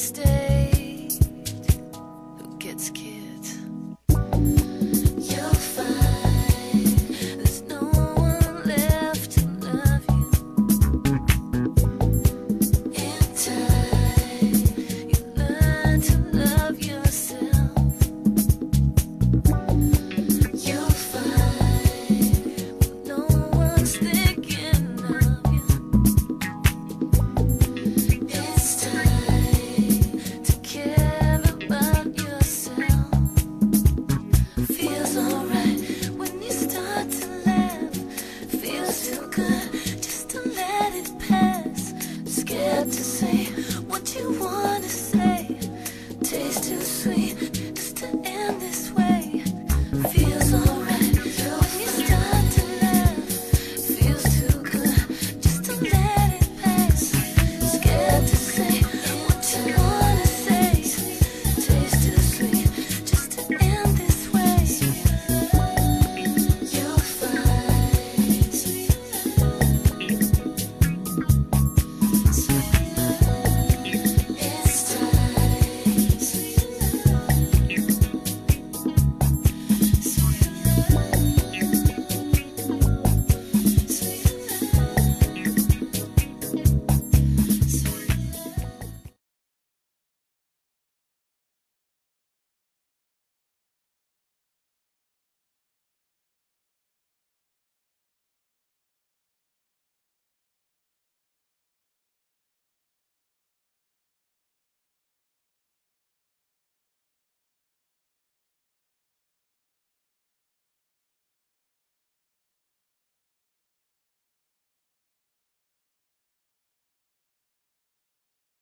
stay.